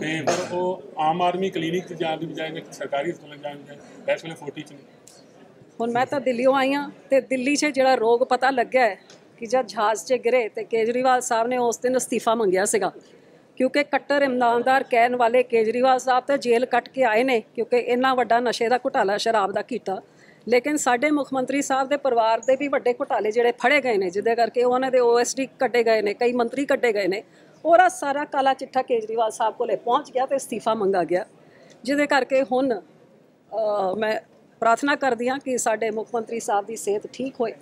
ਤੇ ਪਰ ਉਹ ਆਮ ਆਦਮੀ ਕਲੀਨਿਕ 'ਚ ਜਾਣ ਦੀ ਬਜਾਏ ਸਰਕਾਰੀ ਹਸਪਤਾਲ ਜਾਣ ਦੀ ਇਸ ਵੇਲੇ 40 ਚ ਹੁਣ ਮੈਂ ਤਾਂ ਦਿੱਲੀੋਂ ਆਈ ਹਾਂ ਤੇ ਦਿੱਲੀ 'ਚ ਜਿਹੜਾ ਰੋਗ ਪਤਾ ਲੱਗਿਆ ਹੈ ਕਿ ਜਦ ਜਹਾਜ਼ 'ਚ ਗਿਰੇ ਤੇ ਕੇਜਰੀਵਾਲ ਸਾਹਿਬ ਨੇ ਉਸ ਦਿਨ ਅਸਤੀਫਾ ਮੰਗਿਆ ਸੀਗਾ। ਕਿਉਂਕਿ ਕੱਟਰ ਇਮਾਨਦਾਰ ਕਹਿਣ ਵਾਲੇ ਕੇਜਰੀਵਾਲ ਸਾਹਿਬ ਤਾਂ ਜੇਲ੍ਹ ਕੱਟ ਕੇ ਆਏ ਨੇ ਕਿਉਂਕਿ ਇੰਨਾ ਵੱਡਾ ਨਸ਼ੇ ਦਾ ਘੁਟਾਲਾ ਸ਼ਰਾਬ ਦਾ ਕੀਤਾ। ਲੇਕਿਨ ਸਾਡੇ ਮੁੱਖ ਮੰਤਰੀ ਸਾਹਿਬ ਦੇ ਪਰਿਵਾਰ ਦੇ ਵੀ ਵੱਡੇ ਘੁਟਾਲੇ ਜਿਹੜੇ ਫੜੇ ਗਏ ਨੇ ਜਿਹਦੇ ਕਰਕੇ ਉਹਨਾਂ ਦੇ ਓਐਸਡੀ ਕੱਢੇ ਗਏ ਨੇ ਕਈ ਮੰਤਰੀ ਕੱਢੇ ਗਏ ਨੇ। ਉਹਦਾ ਸਾਰਾ ਕਾਲਾ ਚਿੱਠਾ ਕੇਜਰੀਵਾਲ ਸਾਹਿਬ ਕੋਲੇ ਪਹੁੰਚ ਗਿਆ ਤੇ ਅਸਤੀਫਾ ਮੰਗਾ ਗਿਆ। ਜਿਹਦੇ ਕਰਕੇ ਹੁਣ ਮੈਂ ਪ੍ਰਾਰਥਨਾ ਕਰਦੀ ਹਾਂ ਕਿ ਸਾਡੇ ਮੁੱਖ ਮੰਤਰੀ ਸਾਹਿਬ ਦੀ ਸਿਹਤ ਠੀਕ ਹੋਏ।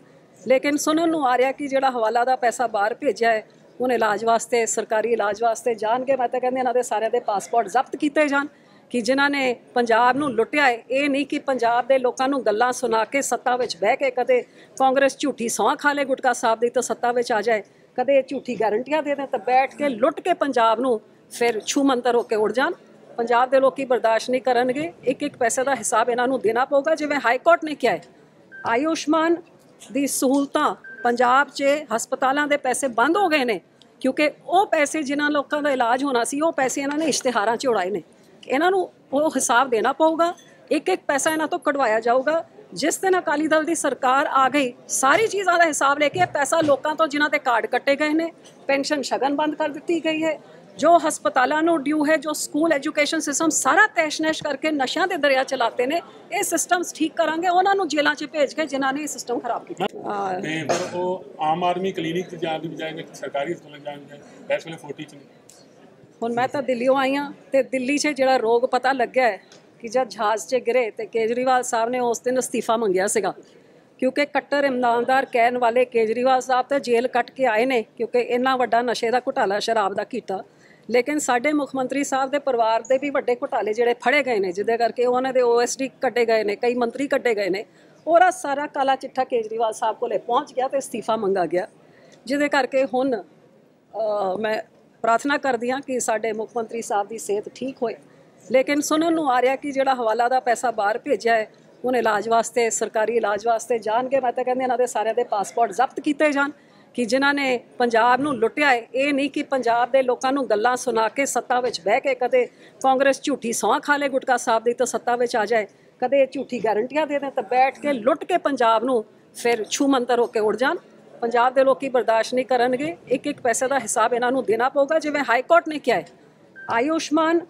ਲੇਕਿਨ ਸੁਣਨ ਨੂੰ ਆ ਰਿਹਾ ਕਿ ਜਿਹੜਾ ਹਵਾਲਾ ਦਾ ਪੈਸਾ ਬਾਹਰ ਭੇਜਿਆ ਹੈ ਉਹਨੇ ਇਲਾਜ ਵਾਸਤੇ, ਸਰਕਾਰੀ ਇਲਾਜ ਵਾਸਤੇ ਜਾਣਗੇ। ਮੈਂ ਤਾਂ ਕਹਿੰਦੀ ਇਹਨਾਂ ਦੇ ਸਾਰਿਆਂ ਦੇ ਪਾਸਪੋਰਟ ਜ਼ਬਤ ਕੀਤੇ ਜਾਣ ਕਿ ਜਿਨ੍ਹਾਂ ਨੇ ਪੰਜਾਬ ਨੂੰ ਲੁੱਟਿਆ ਹੈ। ਇਹ ਨਹੀਂ ਕਿ ਪੰਜਾਬ ਦੇ ਲੋਕਾਂ ਨੂੰ ਗੱਲਾਂ ਸੁਣਾ ਕੇ ਸੱਤਾ ਵਿੱਚ ਬਹਿ ਕੇ ਕਦੇ ਕਾਂਗਰਸ ਝੂਠੀ ਸੌਂ ਖਾ ਲੇ, ਗੁਟਕਾ ਸਾਹਿਬ ਦੀ ਤਾਂ ਸੱਤਾ ਵਿੱਚ ਆ ਜਾਏ। ਕਦੇ ਝੂਠੀ ਗਾਰੰਟੀਆਂ ਦੇ ਦੇ ਤਾਂ ਬੈਠ ਕੇ ਲੁੱਟ ਕੇ ਪੰਜਾਬ ਨੂੰ ਫਿਰ ਛੂ ਮੰਤਰ ਹੋ ਕੇ ਉੜ ਜਾਣ। ਪੰਜਾਬ ਦੇ ਲੋਕੀ ਬਰਦਾਸ਼ਤ ਨਹੀਂ ਕਰਨਗੇ। ਇੱਕ ਇੱਕ ਪੈਸੇ ਦਾ ਹਿਸਾਬ ਇਹਨਾਂ ਨੂੰ ਦੇਣਾ ਪਊਗਾ, ਜਿਵੇਂ ਹਾਈ ਕੋਰਟ ਨੇ ਕਿਹਾ ਹੈ। ਆਯੁਸ਼ਮਾਨ ਦੀ ਸਹੂਲਤਾਂ ਪੰਜਾਬ 'ਚ ਹਸਪਤਾਲਾਂ ਦੇ ਪੈਸੇ ਬੰਦ ਹੋ ਗਏ ਨੇ, ਕਿਉਂਕਿ ਉਹ ਪੈਸੇ ਜਿਨ੍ਹਾਂ ਲੋਕਾਂ ਦਾ ਇਲਾਜ ਹੋਣਾ ਸੀ, ਉਹ ਪੈਸੇ ਇਹਨਾਂ ਨੇ ਇਸ਼ਤਿਹਾਰਾਂ 'ਚ ਉਡਾਏ ਨੇ। ਇਹਨਾਂ ਨੂੰ ਉਹ ਹਿਸਾਬ ਦੇਣਾ ਪਊਗਾ। ਇੱਕ ਇੱਕ ਪੈਸਾ ਇਹਨਾਂ ਤੋਂ ਕਢਵਾਇਆ ਜਾਊਗਾ। ਜਿਸ ਦਿਨ ਅਕਾਲੀ ਦਲ ਦੀ ਸਰਕਾਰ ਆ ਗਈ ਸਾਰੀ ਚੀਜ਼ਾਂ ਦਾ ਹਿਸਾਬ ਲੈ ਕੇ ਇਹ ਪੈਸਾ ਲੋਕਾਂ ਤੋਂ ਜਿਨ੍ਹਾਂ ਦੇ ਕਾਰਡ ਕੱਟੇ ਗਏ ਨੇ ਪੈਨਸ਼ਨ ਸ਼ਗਨ ਬੰਦ ਕਰ ਦਿੱਤੀ ਗਈ ਹੈ ਜੋ ਹਸਪਤਾਲਾਂ ਨੂੰ ਡਿਊ ਹੈ ਜੋ ਸਕੂਲ ਐਜੂਕੇਸ਼ਨ ਸਿਸਟਮ ਸਾਰਾ ਤੈਸ਼-ਨੈਸ਼ ਕਰਕੇ ਨਸ਼ਿਆਂ ਦੇ ਦਰਿਆ ਚਲਾਤੇ ਨੇ ਇਹ ਸਿਸਟਮਸ ਠੀਕ ਕਰਾਂਗੇ ਉਹਨਾਂ ਨੂੰ ਜੇਲ੍ਹਾਂ 'ਚ ਭੇਜ ਕੇ ਜਿਨ੍ਹਾਂ ਨੇ ਇਹ ਸਿਸਟਮ ਖਰਾਬ ਕੀਤਾ ਹਾਂ। ਤੇ ਪਰ ਉਹ ਆਮ ਆਦਮੀ ਕਲੀਨਿਕ 'ਚ ਜਾਣ ਦੀ ਬਜਾਏ ਸਰਕਾਰੀ ਹਸਪਤਾਲ ਜਾਣ ਦੀ ਬਜਾਏ ਇਸ ਵੇਲੇ 40 ਚ ਨੇ ਹੁਣ ਮੈਂ ਤਾਂ ਦਿੱਲੀੋਂ ਆਈ ਹਾਂ ਤੇ ਦਿੱਲੀ 'ਚ ਜਿਹੜਾ ਰੋਗ ਪਤਾ ਲੱਗਿਆ ਹੈ ਕਿ ਜਦ ਜਹਾਜ਼ 'ਚ ਗਿਰੇ ਤੇ ਕੇਜਰੀਵਾਲ ਸਾਹਿਬ ਨੇ ਉਸ ਦਿਨ ਅਸਤੀਫਾ ਮੰਗਿਆ ਸੀਗਾ। ਕਿਉਂਕਿ ਕੱਟਰ ਇਮਾਨਦਾਰ ਕਹਿਣ ਵਾਲੇ ਕੇਜਰੀਵਾਲ ਸਾਹਿਬ ਤਾਂ ਜੇਲ੍ਹ ਕੱਟ ਕੇ ਆਏ ਨੇ ਕਿਉਂਕਿ ਇੰਨਾ ਵੱਡਾ ਨਸ਼ੇ ਦਾ ਘੁਟਾਲਾ ਸ਼ਰਾਬ ਦਾ ਕੀਤਾ। ਲੇਕਿਨ ਸਾਡੇ ਮੁੱਖ ਮੰਤਰੀ ਸਾਹਿਬ ਦੇ ਪਰਿਵਾਰ ਦੇ ਵੀ ਵੱਡੇ ਘੁਟਾਲੇ ਜਿਹੜੇ ਫੜੇ ਗਏ ਨੇ, ਜਿਹਦੇ ਕਰਕੇ ਉਹਨਾਂ ਦੇ ਓਐਸਡੀ ਕੱਢੇ ਗਏ ਨੇ, ਕਈ ਮੰਤਰੀ ਕੱਢੇ ਗਏ ਨੇ। ਉਹਦਾ ਸਾਰਾ ਕਾਲਾ ਚਿੱਠਾ ਕੇਜਰੀਵਾਲ ਸਾਹਿਬ ਕੋਲੇ ਪਹੁੰਚ ਗਿਆ ਤੇ ਅਸਤੀਫਾ ਮੰਗਾ ਗਿਆ। ਜਿਹਦੇ ਕਰਕੇ ਹੁਣ ਮੈਂ ਪ੍ਰਾਰਥਨਾ ਕਰਦੀ ਹਾਂ ਕਿ ਸਾਡੇ ਮੁੱਖ ਮੰਤਰੀ ਸਾਹਿਬ ਦੀ ਸਿਹਤ ਠੀਕ ਹੋਏ। ਲੇਕਿਨ ਸੁਣਨ ਨੂੰ ਆ ਰਿਹਾ ਕਿ ਜਿਹੜਾ ਹਵਾਲਾ ਦਾ ਪੈਸਾ ਬਾਹਰ ਭੇਜਿਆ ਹੈ ਉਹਨੇ ਇਲਾਜ ਵਾਸਤੇ, ਸਰਕਾਰੀ ਇਲਾਜ ਵਾਸਤੇ ਜਾਣਗੇ। ਮੈਂ ਤਾਂ ਕਹਿੰਦੇ ਇਹਨਾਂ ਦੇ ਸਾਰਿਆਂ ਦੇ ਪਾਸਪੋਰਟ ਜ਼ਬਤ ਕੀਤੇ ਜਾਣ ਕਿ ਜਿਨ੍ਹਾਂ ਨੇ ਪੰਜਾਬ ਨੂੰ ਲੁੱਟਿਆ ਹੈ। ਇਹ ਨਹੀਂ ਕਿ ਪੰਜਾਬ ਦੇ ਲੋਕਾਂ ਨੂੰ ਗੱਲਾਂ ਸੁਣਾ ਕੇ ਸੱਤਾ ਵਿੱਚ ਬਹਿ ਕੇ ਕਦੇ ਕਾਂਗਰਸ ਝੂਠੀ ਸੌਂ ਖਾ ਲੇ ਗੁਟਕਾ ਸਾਹਿਬ ਦੀ ਤਾਂ ਸੱਤਾ ਵਿੱਚ ਆ ਜਾਏ। ਕਦੇ ਇਹ ਝੂਠੀ ਗਾਰੰਟੀਆਂ ਦੇ ਦੇਣ ਤਾਂ ਬੈਠ ਕੇ ਲੁੱਟ ਕੇ ਪੰਜਾਬ ਨੂੰ ਫਿਰ ਛੂ ਮੰਤਰ ਹੋ ਕੇ ਉੜ ਜਾਣ। ਪੰਜਾਬ ਦੇ ਲੋਕੀ ਬਰਦਾਸ਼ਤ ਨਹੀਂ ਕਰਨਗੇ। ਇੱਕ ਇੱਕ ਪੈਸੇ ਦਾ ਹਿਸਾਬ ਇਹਨਾਂ ਨੂੰ ਦੇਣਾ ਪਊਗਾ। ਜਿਵੇਂ ਹਾਈ ਕੋਰਟ ਨੇ ਕਿਹਾ ਹੈ, ਆਯੁਸ਼ਮਾਨ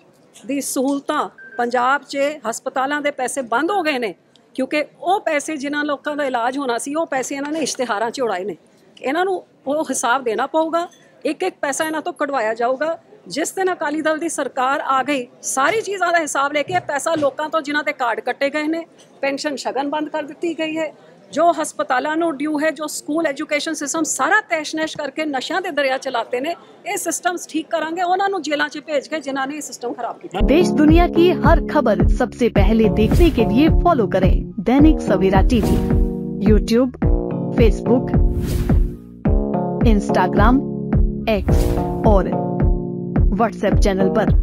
ਦੀ ਸਹੂਲਤਾਂ ਪੰਜਾਬ 'ਚ ਹਸਪਤਾਲਾਂ ਦੇ ਪੈਸੇ ਬੰਦ ਹੋ ਗਏ ਨੇ, ਕਿਉਂਕਿ ਉਹ ਪੈਸੇ ਜਿਨ੍ਹਾਂ ਲੋਕਾਂ ਦਾ ਇਲਾਜ ਹੋਣਾ ਸੀ, ਉਹ ਪੈਸੇ ਇਹਨਾਂ ਨੇ ਇਸ਼ਤਿਹਾਰਾਂ 'ਚ ਉਡਾਏ ਨੇ। ਇਹਨਾਂ ਨੂੰ ਉਹ ਹਿਸਾਬ ਦੇਣਾ ਪਊਗਾ ਇੱਕ ਇੱਕ ਪੈਸਾ ਇਹਨਾਂ ਤੋਂ ਕਢਵਾਇਆ ਜਾਊਗਾ। ਜਿਸ ਦਿਨ ਅਕਾਲੀ ਦਲ ਦੀ ਸਰਕਾਰ ਆ ਗਈ, ਸਾਰੀ ਚੀਜ਼ਾਂ ਦਾ ਹਿਸਾਬ ਲੈ ਕੇ ਇਹ ਪੈਸਾ ਲੋਕਾਂ ਤੋਂ ਜਿਨ੍ਹਾਂ ਦੇ ਕਾਰਡ ਕੱਟੇ ਗਏ ਨੇ, ਪੈਨਸ਼ਨ ਸ਼ਗਨ ਬੰਦ ਕਰ ਦਿੱਤੀ ਗਈ ਹੈ। ਜੋ ਹਸਪਤਾਲਾਂ ਨੂੰ ਡਿਊ ਹੈ ਜੋ ਸਕੂਲ ਐਜੂਕੇਸ਼ਨ ਸਿਸਟਮ ਸਾਰਾ ਤੈਸ਼-ਨੈਸ਼ ਕਰਕੇ ਨਸ਼ਿਆਂ ਦੇ ਦਰਿਆ ਚਲਾਤੇ ਨੇ ਇਹ ਸਿਸਟਮਸ ਠੀਕ ਕਰਾਂਗੇ ਉਹਨਾਂ ਨੂੰ ਜੇਲ੍ਹਾਂ 'ਚ ਭੇਜ ਕੇ ਜਿਨ੍ਹਾਂ ਨੇ ਇਹ ਸਿਸਟਮ ਖਰਾਬ ਕੀਤਾ देश दुनिया की हर खबर सबसे पहले देखने के लिए फॉलो करें Dainik Savera TV YouTube Facebook Instagram X और व्हाट्सएप चैनल पर।